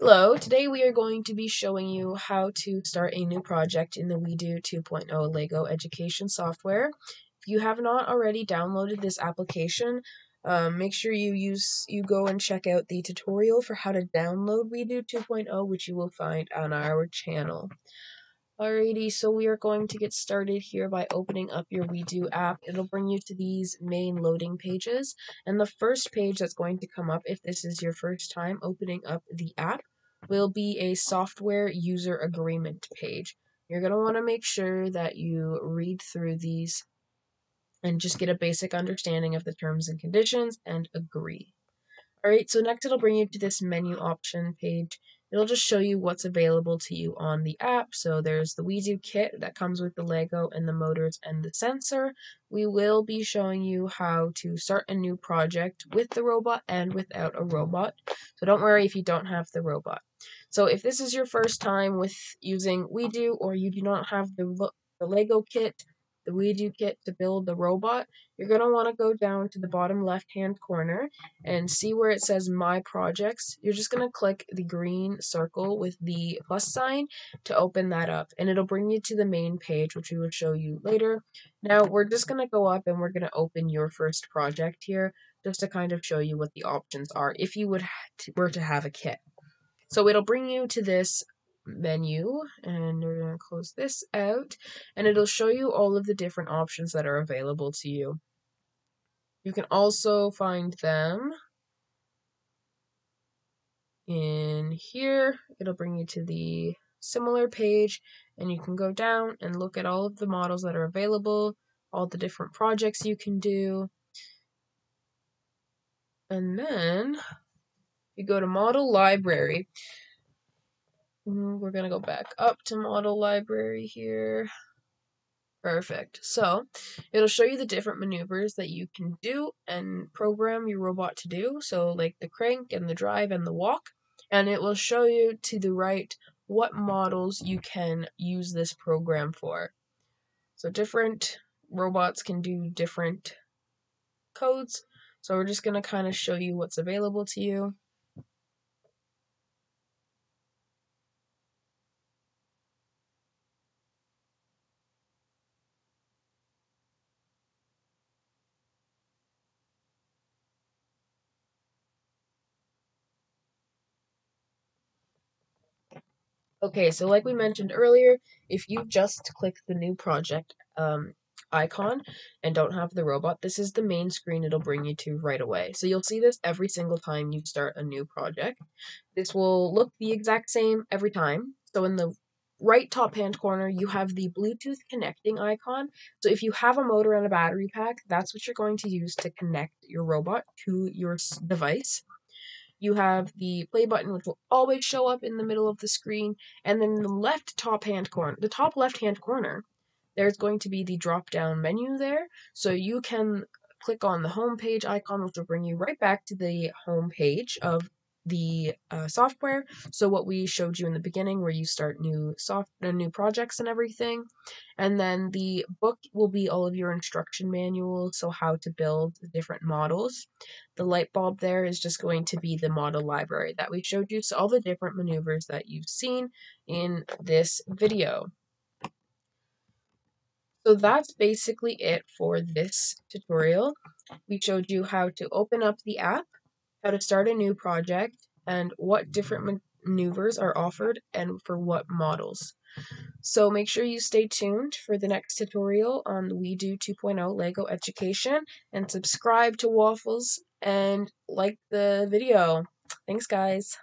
Hello, today we are going to be showing you how to start a new project in the WeDo 2.0 LEGO education software. If you have not already downloaded this application, um, make sure you use you go and check out the tutorial for how to download WeDo 2.0, which you will find on our channel. Alrighty, so we are going to get started here by opening up your WeDo app. It'll bring you to these main loading pages. And the first page that's going to come up, if this is your first time opening up the app, will be a software user agreement page. You're going to want to make sure that you read through these and just get a basic understanding of the terms and conditions and agree. Alright, so next it'll bring you to this menu option page it'll just show you what's available to you on the app. So there's the WeDo kit that comes with the Lego and the motors and the sensor. We will be showing you how to start a new project with the robot and without a robot. So don't worry if you don't have the robot. So if this is your first time with using WeDo or you do not have the, the Lego kit, the WeDo kit to build the robot, you're going to want to go down to the bottom left hand corner and see where it says My Projects. You're just going to click the green circle with the plus sign to open that up, and it'll bring you to the main page, which we will show you later. Now, we're just going to go up and we're going to open your first project here just to kind of show you what the options are if you would were to have a kit. So it'll bring you to this menu and we're going to close this out and it'll show you all of the different options that are available to you. You can also find them in here. It'll bring you to the similar page and you can go down and look at all of the models that are available, all the different projects you can do. And then you go to model library Mm, we're going to go back up to model library here. Perfect. So it'll show you the different maneuvers that you can do and program your robot to do. So like the crank and the drive and the walk. And it will show you to the right what models you can use this program for. So different robots can do different codes. So we're just going to kind of show you what's available to you. Okay, so like we mentioned earlier, if you just click the new project um, icon and don't have the robot, this is the main screen it'll bring you to right away. So you'll see this every single time you start a new project. This will look the exact same every time. So in the right top hand corner, you have the Bluetooth connecting icon. So if you have a motor and a battery pack, that's what you're going to use to connect your robot to your device you have the play button, which will always show up in the middle of the screen, and then the left top hand corner, the top left hand corner, there's going to be the drop down menu there, so you can click on the home page icon, which will bring you right back to the home page of the uh, software. So what we showed you in the beginning, where you start new soft, uh, new projects and everything, and then the book will be all of your instruction manuals, so how to build different models. The light bulb there is just going to be the model library that we showed you, so all the different maneuvers that you've seen in this video. So that's basically it for this tutorial. We showed you how to open up the app, how to start a new project, and what different maneuvers are offered and for what models. So make sure you stay tuned for the next tutorial on WeDo 2.0 LEGO Education and subscribe to Waffles and like the video. Thanks guys.